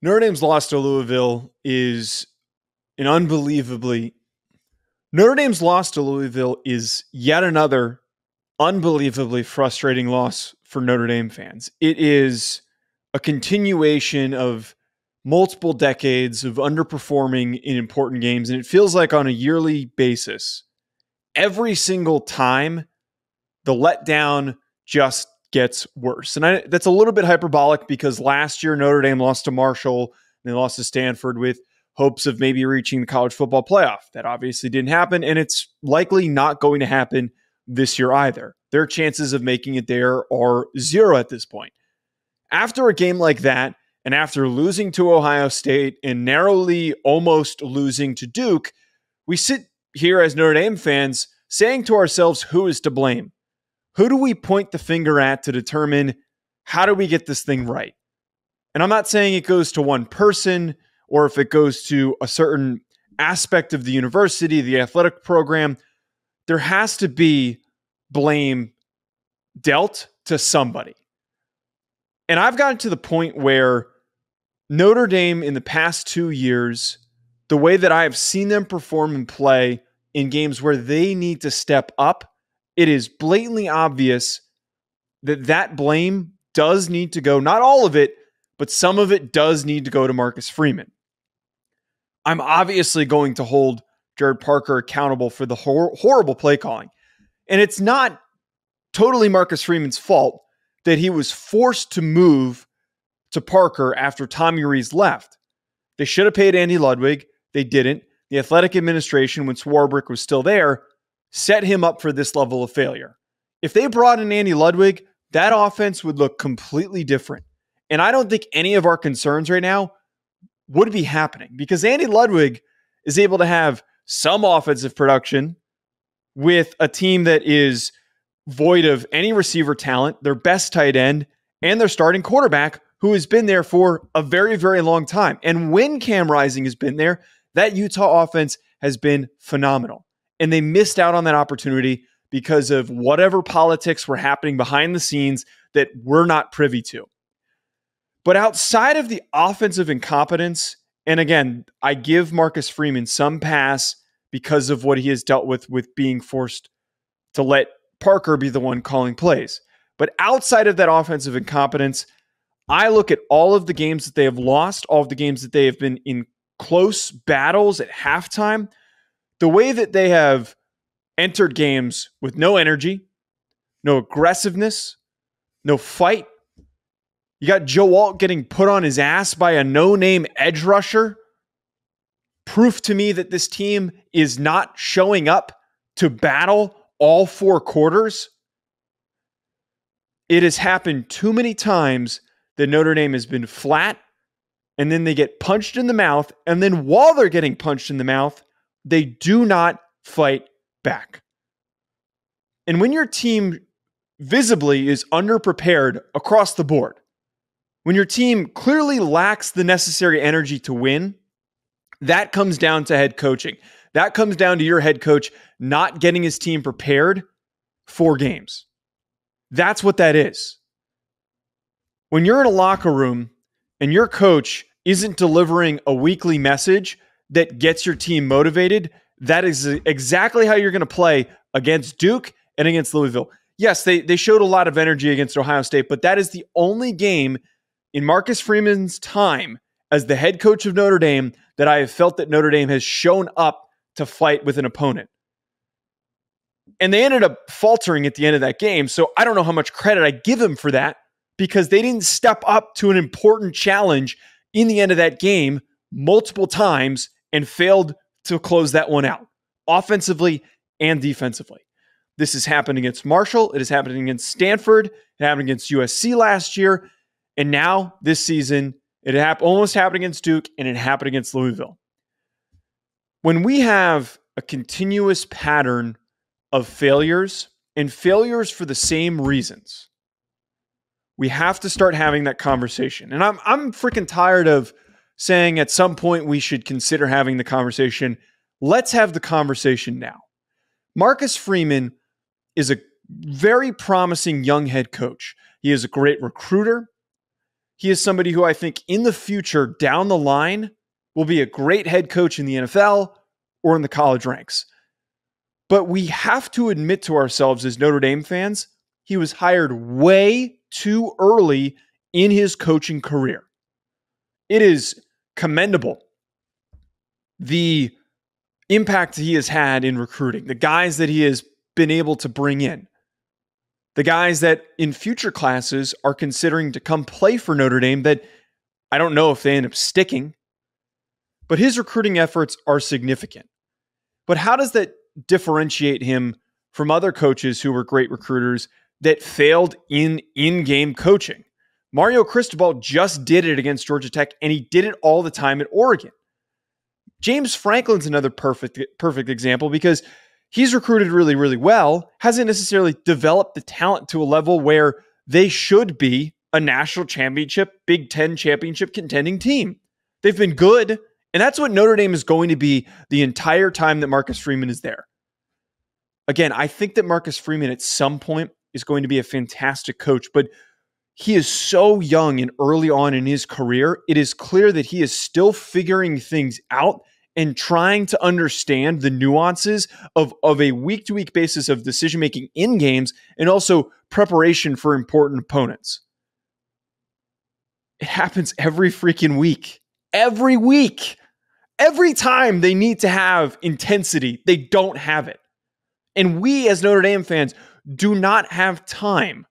Notre Dame's loss to Louisville is an unbelievably Notre Dame's loss to Louisville is yet another unbelievably frustrating loss for Notre Dame fans. It is a continuation of multiple decades of underperforming in important games and it feels like on a yearly basis every single time the letdown just gets worse. And I, that's a little bit hyperbolic because last year Notre Dame lost to Marshall and they lost to Stanford with hopes of maybe reaching the college football playoff. That obviously didn't happen, and it's likely not going to happen this year either. Their chances of making it there are zero at this point. After a game like that, and after losing to Ohio State and narrowly almost losing to Duke, we sit here as Notre Dame fans saying to ourselves, who is to blame? Who do we point the finger at to determine how do we get this thing right? And I'm not saying it goes to one person or if it goes to a certain aspect of the university, the athletic program. There has to be blame dealt to somebody. And I've gotten to the point where Notre Dame in the past two years, the way that I have seen them perform and play in games where they need to step up it is blatantly obvious that that blame does need to go, not all of it, but some of it does need to go to Marcus Freeman. I'm obviously going to hold Gerad Parker accountable for the hor- horrible play calling. And it's not totally Marcus Freeman's fault that he was forced to move to Parker after Tommy Rees left. They should have paid Andy Ludwig. They didn't. The athletic administration, when Swarbrick was still there, set him up for this level of failure. If they brought in Andy Ludwig, that offense would look completely different. And I don't think any of our concerns right now would be happening because Andy Ludwig is able to have some offensive production with a team that is void of any receiver talent, their best tight end, and their starting quarterback who has been there for a very, very long time. And when Cam Rising has been there, that Utah offense has been phenomenal and they missed out on that opportunity because of whatever politics were happening behind the scenes that we're not privy to. But outside of the offensive incompetence, and again, I give Marcus Freeman some pass because of what he has dealt with with being forced to let Parker be the one calling plays. But outside of that offensive incompetence, I look at all of the games that they have lost, all of the games that they have been in close battles at halftime the way that they have entered games with no energy, no aggressiveness, no fight. You got Joe Alt getting put on his ass by a no name edge rusher. Proof to me that this team is not showing up to battle all four quarters. It has happened too many times that Notre Dame has been flat and then they get punched in the mouth. And then while they're getting punched in the mouth, they do not fight back. And when your team visibly is underprepared across the board, when your team clearly lacks the necessary energy to win, that comes down to head coaching. That comes down to your head coach not getting his team prepared for games. That's what that is. When you're in a locker room and your coach isn't delivering a weekly message that gets your team motivated, that is exactly how you're going to play against Duke and against Louisville. Yes, they they showed a lot of energy against Ohio State, but that is the only game in Marcus Freeman's time as the head coach of Notre Dame that I have felt that Notre Dame has shown up to fight with an opponent. And they ended up faltering at the end of that game. So I don't know how much credit I give them for that because they didn't step up to an important challenge in the end of that game multiple times and failed to close that one out offensively and defensively. This has happened against Marshall. It has happened against Stanford. It happened against USC last year. And now this season, it hap- almost happened against Duke and it happened against Louisville. When we have a continuous pattern of failures and failures for the same reasons, we have to start having that conversation. And I'm, I'm freaking tired of saying at some point we should consider having the conversation. Let's have the conversation now. Marcus Freeman is a very promising young head coach. He is a great recruiter. He is somebody who I think in the future, down the line, will be a great head coach in the NFL or in the college ranks. But we have to admit to ourselves as Notre Dame fans, he was hired way too early in his coaching career. It is commendable the impact he has had in recruiting, the guys that he has been able to bring in, the guys that in future classes are considering to come play for Notre Dame that I don't know if they end up sticking, but his recruiting efforts are significant. But how does that differentiate him from other coaches who were great recruiters that failed in in game coaching? Mario Cristobal just did it against Georgia Tech, and he did it all the time at Oregon. James Franklin's another perfect perfect example because he's recruited really really well, hasn't necessarily developed the talent to a level where they should be a national championship, Big 10 championship contending team. They've been good, and that's what Notre Dame is going to be the entire time that Marcus Freeman is there. Again, I think that Marcus Freeman at some point is going to be a fantastic coach, but he is so young and early on in his career. It is clear that he is still figuring things out and trying to understand the nuances of, of a week to week basis of decision making in games and also preparation for important opponents. It happens every freaking week. Every week. Every time they need to have intensity, they don't have it. And we, as Notre Dame fans, do not have time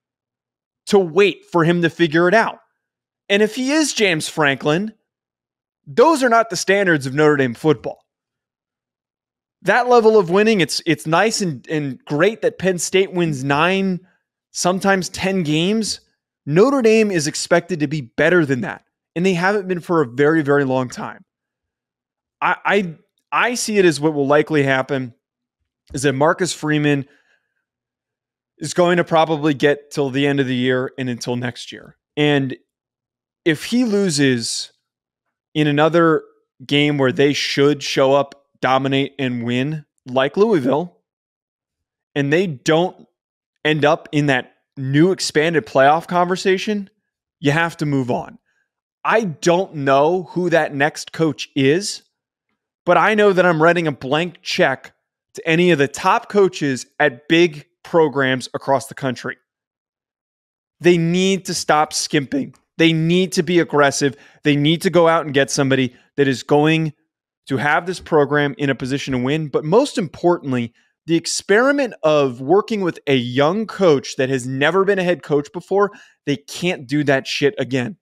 to wait for him to figure it out. And if he is James Franklin, those are not the standards of Notre Dame football. That level of winning, it's it's nice and, and great that Penn State wins nine, sometimes 10 games. Notre Dame is expected to be better than that. And they haven't been for a very, very long time. I I, I see it as what will likely happen is that Marcus Freeman is going to probably get till the end of the year and until next year. And if he loses in another game where they should show up, dominate, and win, like Louisville, and they don't end up in that new expanded playoff conversation, you have to move on. I don't know who that next coach is, but I know that I'm writing a blank check to any of the top coaches at big programs across the country. They need to stop skimping. They need to be aggressive. They need to go out and get somebody that is going to have this program in a position to win. But most importantly, the experiment of working with a young coach that has never been a head coach before, they can't do that shit again.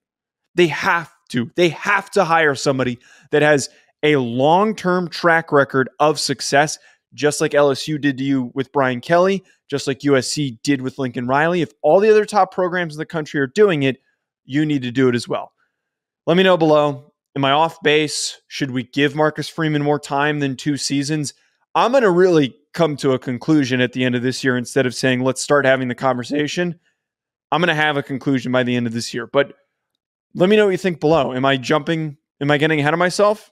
They have to. They have to hire somebody that has a long term track record of success just like LSU did to you with Brian Kelly, just like USC did with Lincoln Riley. If all the other top programs in the country are doing it, you need to do it as well. Let me know below. Am I off base? Should we give Marcus Freeman more time than two seasons? I'm going to really come to a conclusion at the end of this year instead of saying, let's start having the conversation. I'm going to have a conclusion by the end of this year. But let me know what you think below. Am I jumping? Am I getting ahead of myself?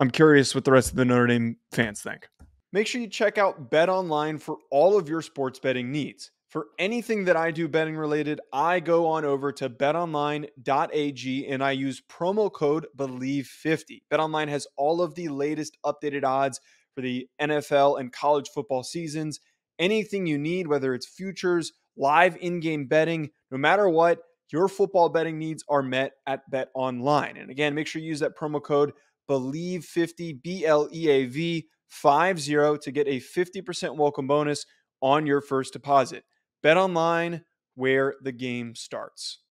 I'm curious what the rest of the Notre Dame fans think. Make sure you check out Bet Online for all of your sports betting needs. For anything that I do betting related, I go on over to betonline.ag and I use promo code BLEAV50. BetOnline has all of the latest updated odds for the NFL and college football seasons. Anything you need, whether it's futures, live in game betting, no matter what, your football betting needs are met at BetOnline. And again, make sure you use that promo code BLEAV50, B L E A V 50 to get a 50% welcome bonus on your first deposit. Bet online where the game starts.